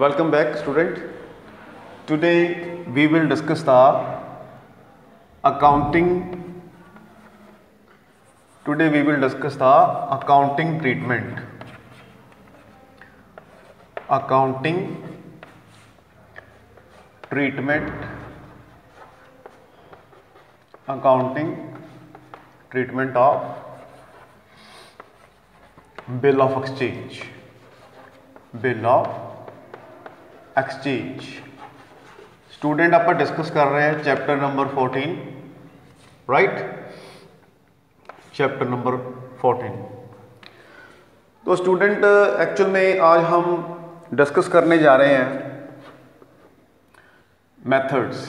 welcome back student today we will discuss the accounting today we will discuss the accounting treatment accounting treatment accounting treatment of bill of exchange bill of exchange student आप discuss कर रहे हैं chapter number 14 right chapter number 14 तो student actual में आज हम discuss करने जा रहे हैं methods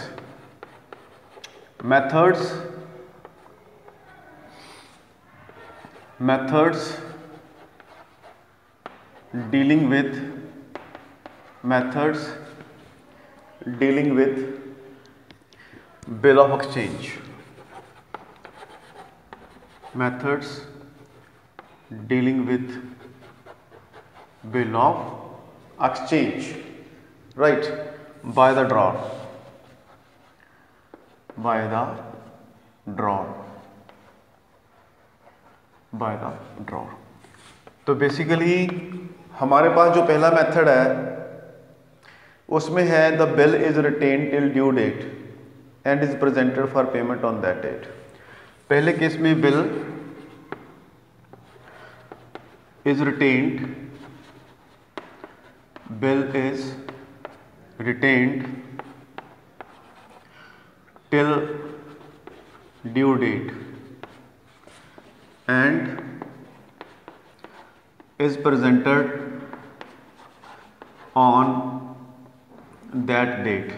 methods methods dealing with methods dealing with bill of exchange methods dealing with bill of exchange right by the drawer by the drawer by the drawer तो basically हमारे पास जो पहला मेथड है उसमें है the bill is written till due date and is presented for payment on that date पहले case में bill is retained bill is retained till due date and is presented on that date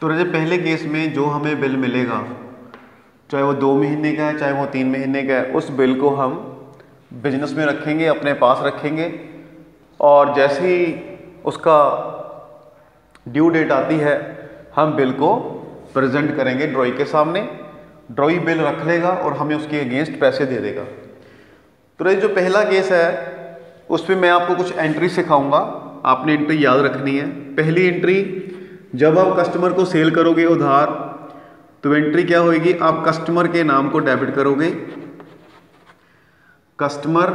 तो रजे पहले case में जो हमें bill मिलेगा, चाहे वो दो महीने का है, चाहे वो तीन महीने का है, उस बिल को हम बिज़नेस में रखेंगे, अपने पास रखेंगे। और जैसे ही उसका ड्यू डेट आती है, हम बिल को प्रेजेंट करेंगे ड्रॉई के सामने। ड्रॉई बिल रख लेगा और हमें उसके अगेंस्ट पैसे दे देगा। तो ये जो पहला केस है उस पर मैं आपको कुछ एंट्री सिखाऊँगा। आपने एंट्री याद रखनी है। पहली एंट्री जब आप कस्टमर को सेल करोगे उधार तो एंट्री क्या होगी आप कस्टमर के नाम को डेबिट करोगे। कस्टमर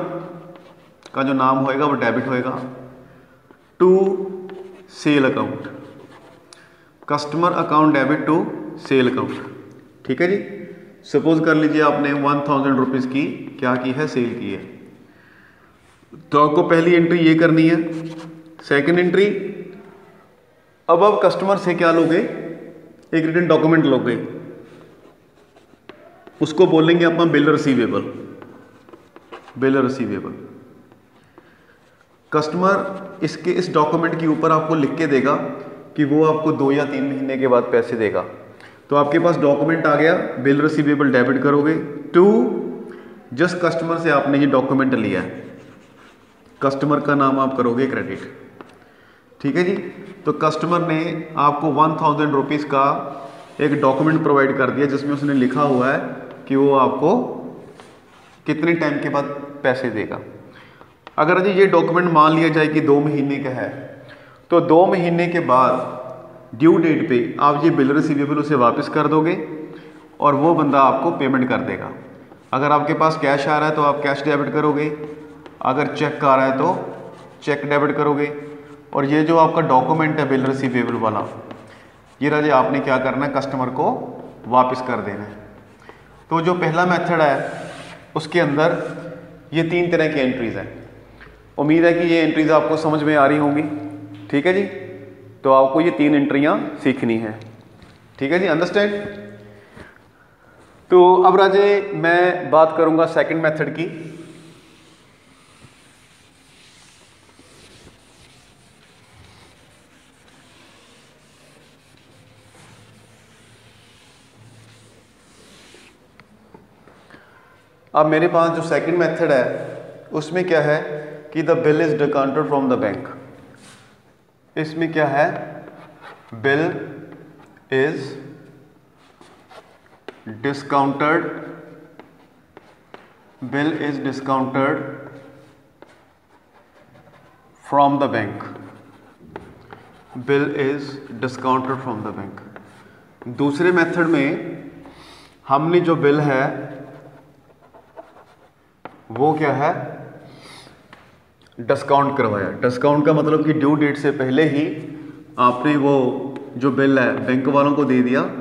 का जो नाम होएगा, वो डेबिट होएगा to sale account customer account debit to sale account ठीक है जी? सपोज़ कर लीजिए आपने वन थाउज़ेंड रुपीज़ की, क्या की है? सेल की है। तो आपको पहली एंट्री ये करनी है। सेकंड एंट्री अब आप कस्टमर से क्या लोगे एक रिटर्न डॉक्यूमेंट लोगे उसको बोलेंगे अपना bill receivable bill receivable customer इसके इस डॉक्यूमेंट के ऊपर आपको लिख के देगा कि वो आपको दो या तीन महीने के बाद पैसे देगा। तो आपके पास डॉक्यूमेंट आ गया बिल रिसीवेबल डेबिट करोगे। टू जस्ट कस्टमर से आपने ये डॉक्यूमेंट लिया है। कस्टमर का नाम आप करोगे क्रेडिट ठीक है जी? तो कस्टमर ने आपको वन थाउज़ेंड रुपीज़ का एक डॉक्यूमेंट प्रोवाइड कर दिया, जिसमें उसने लिखा हुआ है कि वो आपको कितने टाइम के बाद पैसे देगा। अगर जी ये डॉक्यूमेंट मान लिया जाए कि दो महीने का है तो दो महीने के बाद ड्यू डेट पे आप ये बिल रिसीवेबल उसे वापस कर दोगे और वो बंदा आपको पेमेंट कर देगा। अगर आपके पास कैश आ रहा है तो आप कैश डेबिट करोगे। अगर चेक आ रहा है तो चेक डेबिट करोगे। और ये जो आपका डॉक्यूमेंट है बिल रिसीवेबल वाला, ये राजे आपने क्या करना है? कस्टमर को वापस कर देना है। तो जो पहला मेथड है, उसके अंदर ये तीन तरह की एंट्रीज़ हैं। उम्मीद है कि ये एंट्रीज़ आपको समझ में आ रही होंगी। ठीक है जी? तो आपको ये तीन एंट्रियाँ सीखनी है। ठीक है जी? अंडरस्टैंड तो अब राजे मैं बात करूँगा सेकंड मेथड की। अब मेरे पास जो सेकंड मेथड है, उसमें क्या है कि the bill is discounted from the bank इसमें क्या है? Bill is discounted bill is discounted from the bank bill is discounted from the bank दूसरे मेथड में हमने जो बिल है वो क्या है? डिस्काउंट करवाया। डिस्काउंट का मतलब कि ड्यू डेट से पहले ही आपने वो जो बिल है बैंक वालों को दे दिया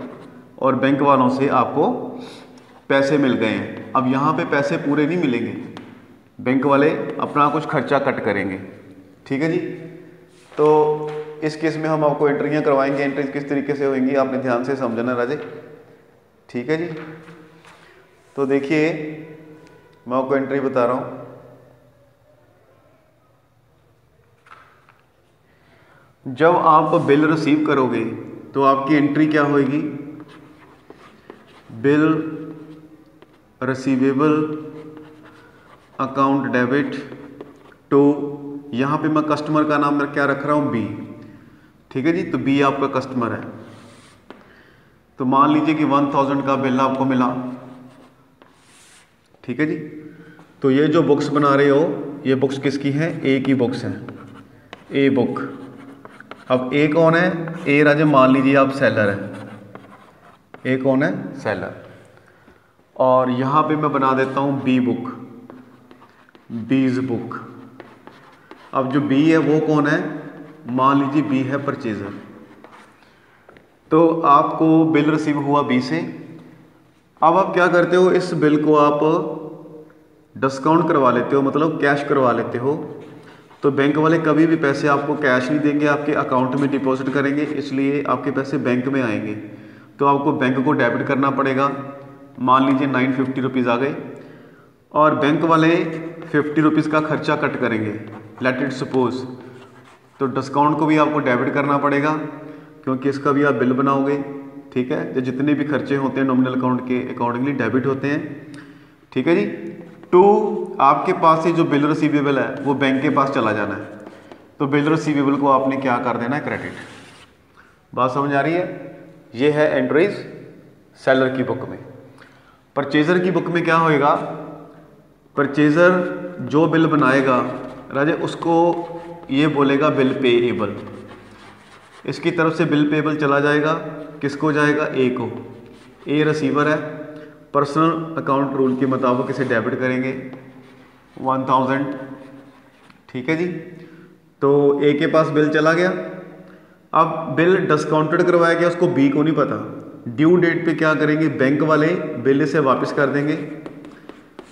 और बैंक वालों से आपको पैसे मिल गए हैं। अब यहाँ पे पैसे पूरे नहीं मिलेंगे। बैंक वाले अपना कुछ खर्चा कट करेंगे। ठीक है जी? तो इस केस में हम आपको एंट्रियाँ करवाएँगे। एंट्री किस तरीके से होंगी, आपने ध्यान से समझना राजे। ठीक है जी? तो देखिए मैं आपको एंट्री बता रहा हूँ। जब आप बिल रिसीव करोगे तो आपकी एंट्री क्या होगी bill receivable account debit to यहाँ पे मैं कस्टमर का नाम क्या रख रहा हूँ? बी ठीक है जी? तो बी आपका कस्टमर है। तो मान लीजिए कि वन थाउज़ेंड का बिल आपको मिला। ठीक है जी? तो ये जो बुक्स बना रहे हो, ये बुक्स किसकी हैं? ए की बुक्स हैं। ए बुक अब ए कौन है? ए राजे, मान लीजिए आप सेलर हैं। ए कौन है? सेलर और यहाँ पे मैं बना देता हूँ बी बुक बीज बुक अब जो बी है, वो कौन है? मान लीजिए बी है परचेज़र तो आपको बिल रिसीव हुआ बी से। अब आप क्या करते हो? इस बिल को आप डिस्काउंट करवा लेते हो मतलब कैश करवा लेते हो तो बैंक वाले कभी भी पैसे आपको कैश नहीं देंगे, आपके अकाउंट में डिपॉजिट करेंगे, इसलिए आपके पैसे बैंक में आएँगे। तो आपको बैंक को डेबिट करना पड़ेगा। मान लीजिए नाइन फिफ्टी रुपीज़ आ गए, और बैंक वाले फिफ्टी रुपीज़ का खर्चा कट करेंगे। लेट इट सपोज़ तो डिस्काउंट को भी आपको डेबिट करना पड़ेगा, क्योंकि इसका भी आप बिल बनाओगे, ठीक है? तो जितने भी खर्चे होते हैं नॉमिनल अकाउंट के अकॉर्डिंगली डेबिट होते हैं, ठीक है जी? टू, आपके पास से जो बिल रिसीवेबल है, वो बैंक के पास चला जाना है। तो बिल रिसीवेबल को आपने क्या कर देना है? क्रेडिट बात समझ आ रही है? ये है एंट्रीज सेलर की बुक में। परचेज़र की बुक में क्या होएगा? परचेज़र जो बिल बनाएगा, राजे उसको ये बोलेगा बिल पेएबल इसकी तरफ़ से बिल पेएबल चला जाएगा। किसको जाएगा? ए को। ए रिसीवर है। पर्सनल अकाउंट रूल के मुताबिक इसे डेबिट करेंगे। वन थाउज़ेंड ठीक है जी? तो ए के पास बिल चला गया। अब बिल डिस्काउंटेड करवाया गया, उसको बी को नहीं पता। ड्यू डेट पे क्या करेंगे? बैंक वाले बिल इसे वापस कर देंगे।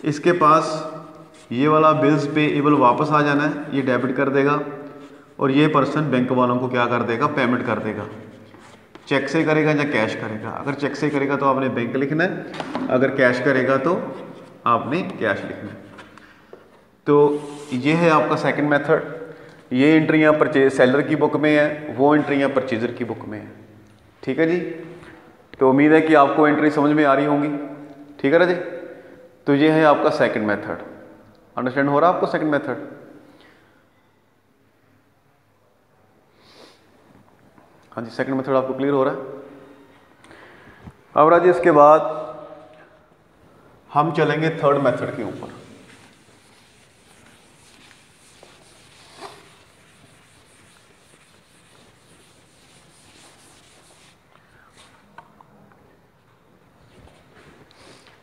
इसके पास ये वाला बिल्स पे एबल वापस आ जाना है, ये डेबिट कर देगा। और ये पर्सन बैंक वालों को क्या कर देगा? पेमेंट कर देगा। चेक से करेगा या कैश करेगा? अगर चेक से करेगा तो आपने बैंक लिखना है, अगर कैश करेगा तो आपने कैश लिखना है। तो ये है आपका सेकंड मेथड ये एंट्रियाँ परचेज सेलर की बुक में है, वो एंट्रियाँ परचेजर की बुक में है। ठीक है जी? तो उम्मीद है कि आपको एंट्री समझ में आ रही होंगी। ठीक है ना जी तो ये है आपका सेकंड मेथड अंडरस्टैंड हो रहा है आपको सेकंड मेथड हाँ जी सेकंड मेथड आपको क्लियर हो रहा है? अब राजे इसके बाद हम चलेंगे थर्ड मेथड के ऊपर।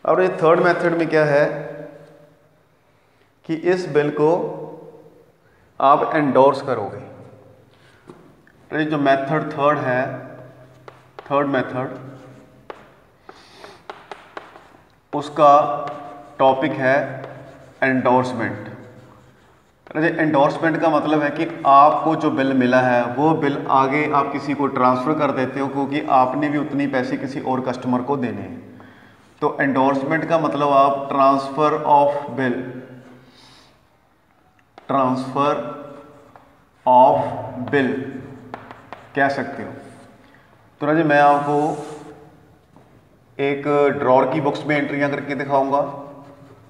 और ये थर्ड मेथड में क्या है कि इस बिल को आप एंडोर्स करोगे। ये जो मेथड थर्ड है, थर्ड मेथड, उसका टॉपिक है एंडोर्समेंट। अरे एंडोर्समेंट का मतलब है कि आपको जो बिल मिला है, वो बिल आगे आप किसी को ट्रांसफ़र कर देते हो क्योंकि आपने भी उतनी पैसे किसी और कस्टमर को देने हैं। तो एंडोर्समेंट का मतलब आप transfer of bill, transfer of bill कह सकते हो। तो राजे मैं आपको एक ड्रॉर की बुक्स में एंट्रियाँ करके दिखाऊँगा।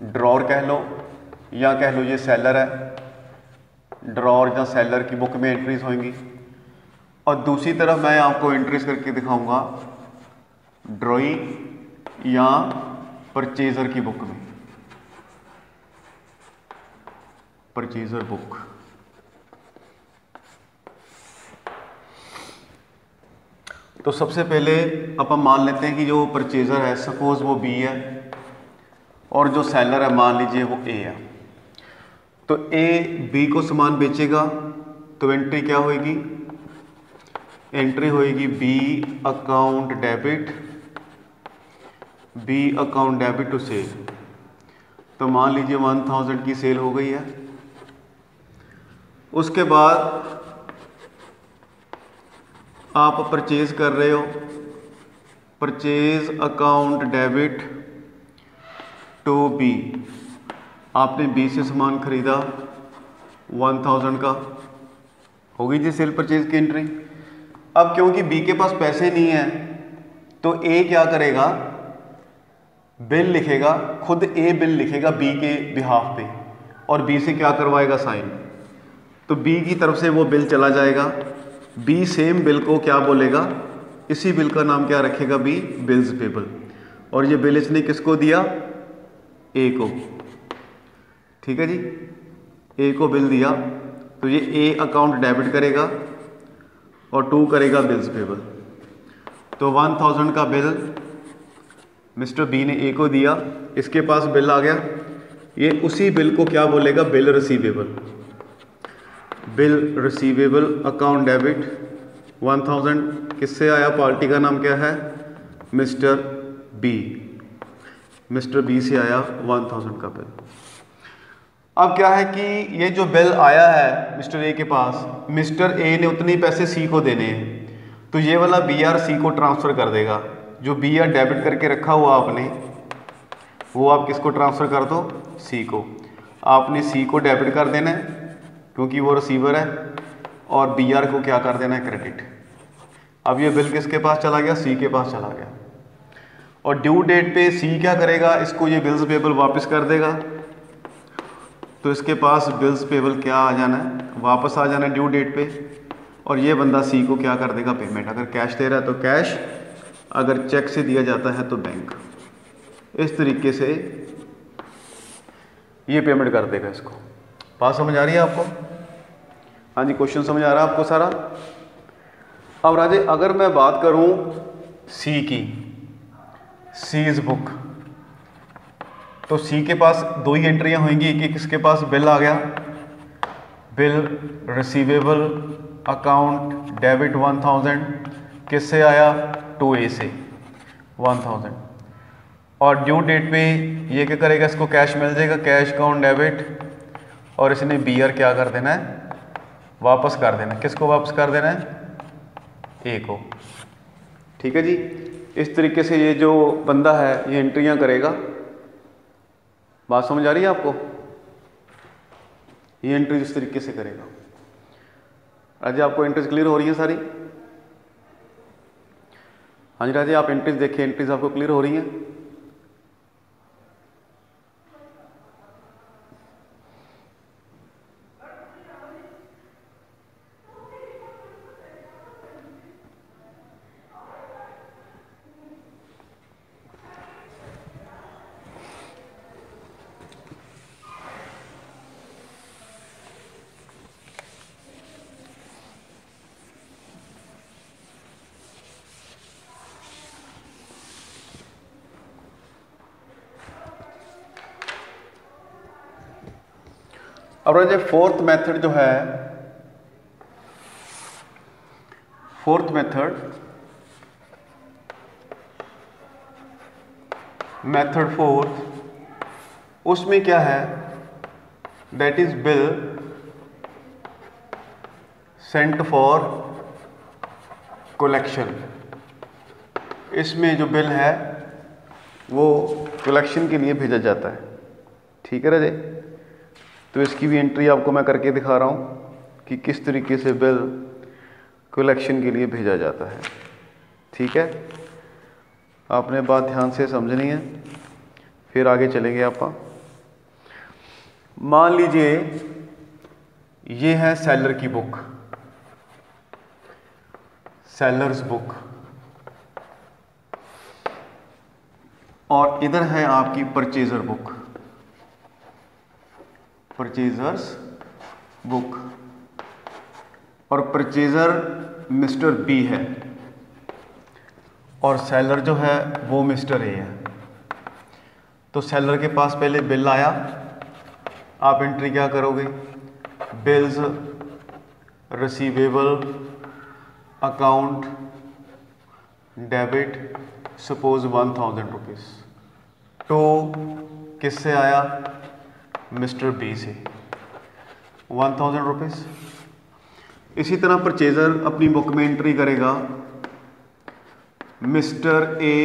ड्रॉर कह लो या कह लो ये सेलर है। ड्रॉर या सेलर की बुक में एंट्रीज होंगी। और दूसरी तरफ़ मैं आपको एंट्रीज करके दिखाऊँगा। ड्रॉइंग या परचेजर की बुक में। परचेजर बुक तो सबसे पहले अपन मान लेते हैं कि जो परचेज़र है सपोज़ वो बी है और जो सेलर है, मान लीजिए वो ए है। तो ए बी को सामान बेचेगा तो एंट्री क्या होएगी? एंट्री होएगी B account debit B account debit to sale तो मान लीजिए वन थाउज़ेंड की सेल हो गई है। उसके बाद आप परचेज कर रहे हो। Purchase account debit to B आपने बी से सामान खरीदा वन थाउज़ेंड का। होगी जी सेल परचेज की एंट्री अब क्योंकि बी के पास पैसे नहीं है तो ए क्या करेगा? बिल लिखेगा, खुद ए बिल लिखेगा बी के बिहाफ पे। और बी से क्या करवाएगा साइन? तो बी की तरफ़ से वो बिल चला जाएगा। बी सेम बिल को क्या बोलेगा? इसी बिल का नाम क्या रखेगा बी बिल्स पेबल और ये बिल इसने किसको दिया? ए को. ठीक है जी? ए को बिल दिया. तो ये ए अकाउंट डेबिट करेगा और टू करेगा बिल्स पेबल तो वन थाउज़ेंड का बिल मिस्टर बी ने ए को दिया. इसके पास बिल आ गया. ये उसी बिल को क्या बोलेगा? Bill receivable bill receivable account debit one thousand किससे आया? पार्टी का नाम क्या है? Mister B. मिस्टर बी से आया वन थाउज़ेंड का बिल। अब क्या है कि ये जो बिल आया है मिस्टर ए के पास, मिस्टर ए ने उतने पैसे सी को देने हैं। तो ये वाला बी आर सी को ट्रांसफ़र कर देगा। जो बी आर डेबिट करके रखा हुआ आपने, वो आप किसको ट्रांसफ़र कर दो? सी को। आपने सी को डेबिट कर देना है। क्योंकि वो रिसीवर है और बी आर को क्या कर देना है क्रेडिट अब ये बिल किसके पास चला गया? सी के पास चला गया। और ड्यू डेट पे सी क्या करेगा? इसको ये बिल्स पेबल वापस कर देगा। तो इसके पास बिल्स पेबल क्या आ जाना है? वापस आ जाना है ड्यू डेट पे। और ये बंदा सी को क्या कर देगा? पेमेंट अगर कैश दे रहा है तो कैश अगर चेक से दिया जाता है तो बैंक इस तरीके से ये पेमेंट कर देगा इसको। बात समझ आ रही है आपको? हाँ जी क्वेश्चन समझ आ रहा है आपको सारा? अब राजे, अगर मैं बात करूँ सी की सीज बुक तो सी के पास दो ही एंट्रियाँ होंगी कि किसके पास? बिल आ गया। Bill receivable account debit one thousand किससे आया? टू ए से वन थाउज़ेंड और ड्यू डेट पे ये क्या करेगा? इसको कैश मिल जाएगा। कैश अकाउंट डेबिट और इसने आर क्या कर देना है? वापस कर देना किसको वापस कर देना है? ए को। ठीक है जी? इस तरीके से ये जो बंदा है, ये एंट्रियाँ करेगा। बात समझ आ रही है आपको? ये एंट्री इस तरीके से करेगा। राजे, आपको एंट्रीज क्लियर हो रही है सारी? हाँ जी राजे, आप एंट्रीज देखिए। एंट्रीज आपको क्लियर हो रही हैं? अब जो फोर्थ मेथड जो है फोर्थ मेथड मेथड फोर्थ उसमें क्या है? That is bill sent for collection इसमें जो बिल है, वो कलेक्शन के लिए भेजा जाता है। ठीक है राजे? तो इसकी भी एंट्री आपको मैं करके दिखा रहा हूँ कि किस तरीके से बिल कलेक्शन के लिए भेजा जाता है। ठीक है? आपने बात ध्यान से समझनी है। फिर आगे चलेंगे आप। मान लीजिए ये है सेलर की बुक सेलर्स बुक और इधर है आपकी परचेजर बुक परचेजर्स बुक और परचेजर मिस्टर बी है। और सेलर जो है, वो मिस्टर ए है। तो सेलर के पास पहले बिल आया। आप एंट्री क्या करोगे? Bills receivable account debit suppose one thousand rupees तो किससे आया? मिस्टर बी से। वन थाउज़ेंड रुपीज़ इसी तरह परचेज़र अपनी बुक में एंट्री करेगा। Mister A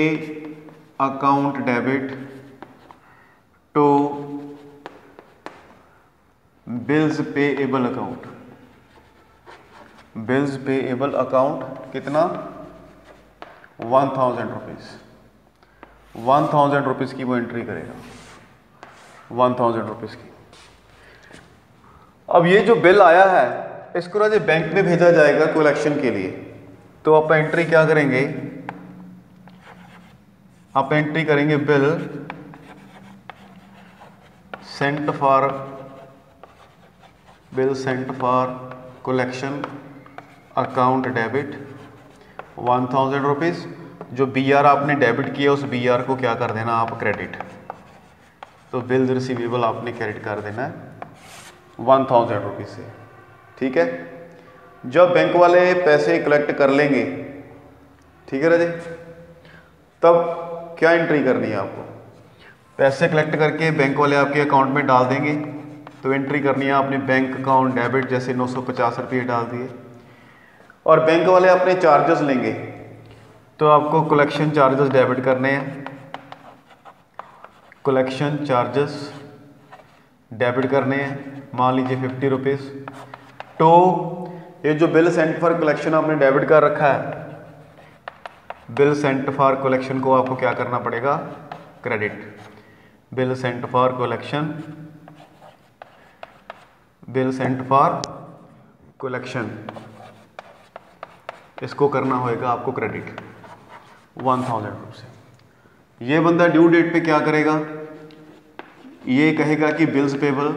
account debit to bills payable account. Bills payable account कितना? One thousand rupees one thousand rupees की वो एंट्री करेगा। वन थाउज़ेंड रुपीज़ की। अब ये जो बिल आया है, इसको राजे बैंक में भेजा जाएगा कलेक्शन के लिए। तो आप एंट्री क्या करेंगे? आप एंट्री करेंगे bill sent for bill sent for collection account debit one thousand rupees जो बी आर आपने डेबिट किया, उस बी आर को क्या कर देना आप क्रेडिट तो बिल रिसीवेबल आपने क्रेडिट कर देना है वन थाउज़ेंड रुपीज़ से। ठीक है? जब बैंक वाले पैसे कलेक्ट कर लेंगे, ठीक है राजे? तब क्या एंट्री करनी है आपको? पैसे कलेक्ट करके बैंक वाले आपके अकाउंट में डाल देंगे तो एंट्री करनी है आपने बैंक अकाउंट डेबिट जैसे नौ सौ पचास रुपये डाल दिए। और बैंक वाले अपने चार्जेस लेंगे तो आपको कलेक्शन चार्जेस डेबिट करने हैं। कलेक्शन चार्जेस, डेबिट करने हैं मान लीजिए फिफ्टी रुपीज़ तो ये जो बिल सेंट फॉर कलेक्शन आपने डेबिट कर रखा है बिल सेंट फॉर कलेक्शन को आपको क्या करना पड़ेगा? Credit bill sent for collection bill sent for collection इसको करना होएगा आपको क्रेडिट वन थाउज़ेंड रुपये ये बंदा ड्यू डेट पे क्या करेगा? ये कहेगा कि बिल्स पेबल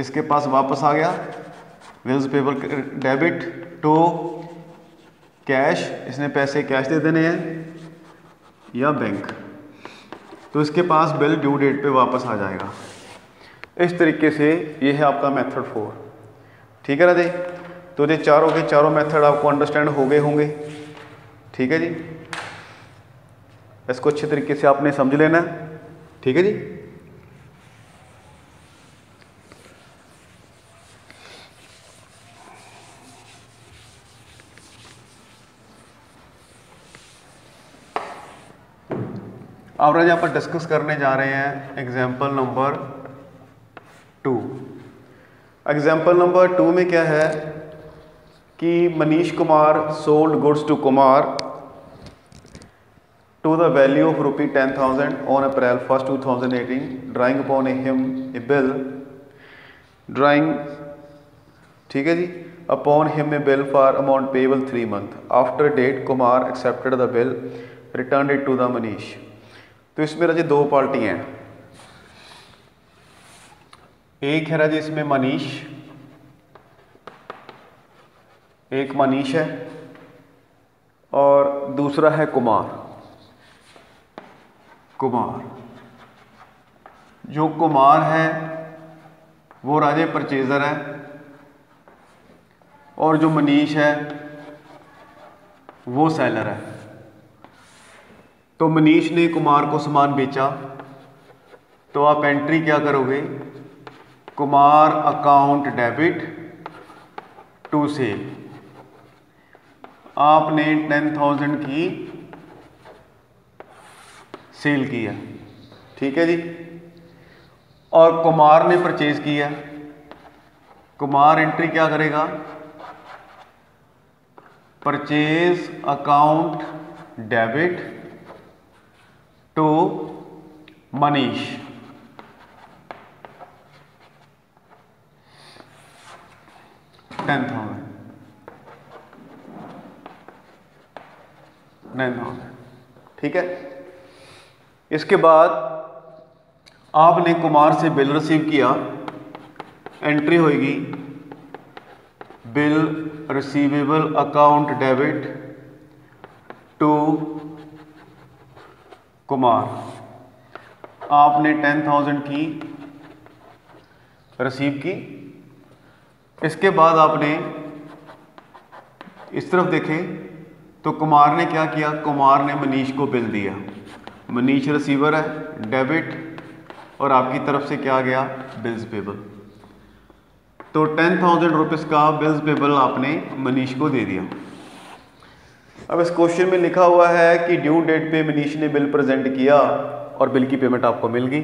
इसके पास वापस आ गया। Bills payable debit to cash इसने पैसे कैश दे देने हैं, या बैंक तो इसके पास बिल ड्यू डेट पे वापस आ जाएगा। इस तरीके से ये है आपका मेथड फोर ठीक है ना जी तो ये चारों के चारों मेथड आपको अंडरस्टैंड हो गए होंगे। ठीक है जी? इसको अच्छे तरीके से आपने समझ लेना ठीक है जी? आज आप डिस्कस करने जा रहे हैं example number two example number two में क्या है कि Manish Kumar sold goods to Kumar to the value of rupee ten thousand on April first two thousand eighteen drawing upon a him a bill drawing ठीक है जी? Upon him a bill for amount payable three month after date Kumar accepted the bill return it to the Manish. तो इसमें राजे दो party हैं। एक है राजे इसमें मनीष, एक मनीष है, और दूसरा है कुमार। कुमार। जो कुमार है, वो राजे परचेज़र है, और जो मनीष है, वो सेलर है। तो मनीष ने कुमार को सामान बेचा। तो आप एंट्री क्या करोगे? Kumar account debit to sale आपने टेन थाउज़ेंड की सेल किया ठीक है जी? और कुमार ने परचेज किया कुमार एंट्री क्या करेगा? Purchase account debit to Manish ten thousand nine thousand ठीक है? इसके बाद आपने कुमार से बिल रिसीव किया। एंट्री होगी bill receivable account debit to Kumar, आपने टेन थाउज़ेंड की रिसीव की। इसके बाद आपने इस तरफ़ देखें तो कुमार ने क्या किया? कुमार ने मनीष को बिल दिया। मनीष रिसीवर है डेबिट और आपकी तरफ़ से क्या गया? बिल्स पेबल तो टेन थाउज़ेंड रुपीज़ का बिल्स पेबल आपने मनीष को दे दिया। अब इस क्वेश्चन में लिखा हुआ है कि ड्यू डेट पे मनीष ने बिल प्रेजेंट किया और बिल की पेमेंट आपको मिल गई।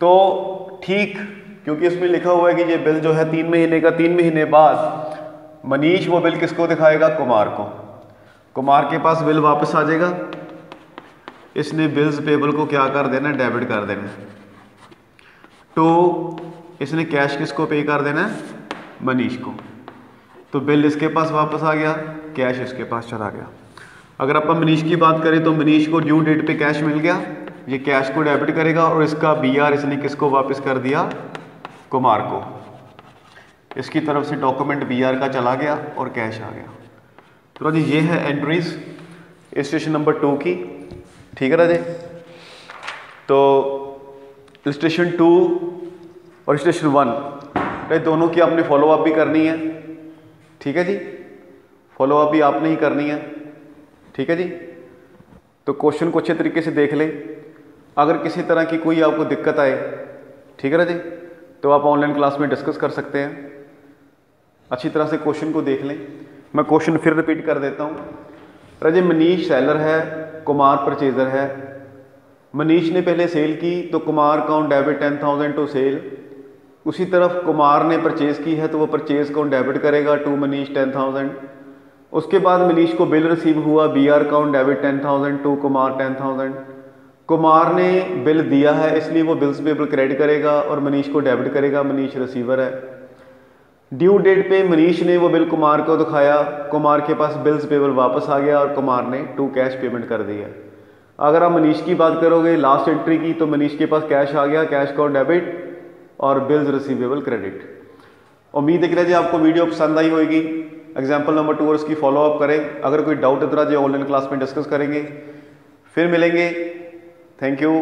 तो ठीक, क्योंकि इसमें लिखा हुआ है कि ये बिल जो है तीन महीने का, तीन महीने बाद मनीष वो बिल किसको दिखाएगा? कुमार को। कुमार के पास बिल वापस आ जाएगा। इसने बिल्स पेबल को क्या कर देना? डेबिट कर देना। तो इसने कैश किसको पे कर देना? मनीष को। तो बिल इसके पास वापस आ गया, कैश इसके पास चला गया। अगर अपन मनीष की बात करें तो मनीष को ड्यू डेट पे कैश मिल गया, ये कैश को डेबिट करेगा और इसका बी आर इसने किसको वापस कर दिया? कुमार को। इसकी तरफ़ से डॉक्यूमेंट बी आर का चला गया और कैश आ गया। तो जी ये है एंट्रीज स्टेशन नंबर टू की। ठीक है राजे? तो स्टेशन टू और स्टेशन वन दोनों की आपने फॉलोअप भी करनी है। ठीक है जी? फॉलोअप भी आपने ही करनी है। ठीक है जी? तो क्वेश्चन को अच्छे तरीके से देख लें। अगर किसी तरह की कोई आपको दिक्कत आए, ठीक है राजे तो आप ऑनलाइन क्लास में डिस्कस कर सकते हैं। अच्छी तरह से क्वेश्चन को देख लें। मैं क्वेश्चन फिर रिपीट कर देता हूँ। राजे मनीष सेलर है, कुमार परचेजर है। मनीष ने पहले सेल की तो Kumar account debit ten thousand to sale उसी तरफ़ कुमार ने परचेज की है तो वो परचेज अकाउंट डेबिट करेगा, टू मनीष टेन थाउज़ेंड। उसके बाद मनीष को बिल रिसीव हुआ B R account debit ten thousand, to Kumar ten thousand. Kumar ने बिल दिया है, इसलिए वो बिल्स पेबल क्रेडिट करेगा और मनीष को डेबिट करेगा, मनीष रिसीवर है। ड्यू डेट पे मनीष ने वो बिल कुमार को दिखाया, कुमार के पास बिल्स पेबल वापस आ गया और कुमार ने टू कैश पेमेंट कर दिया अगर आप मनीष की बात करोगे लास्ट एंट्री की तो मनीष के पास कैश आ गया कैश का डेबिट और बिल्स रिसीवेबल क्रेडिट उम्मीद है कि जी आपको वीडियो पसंद आई होगी. एग्ज़ाम्पल नंबर टू और उसकी फॉलोअप करें. अगर कोई डाउट है तो ऑनलाइन क्लास में डिस्कस करेंगे. फिर मिलेंगे. Thank you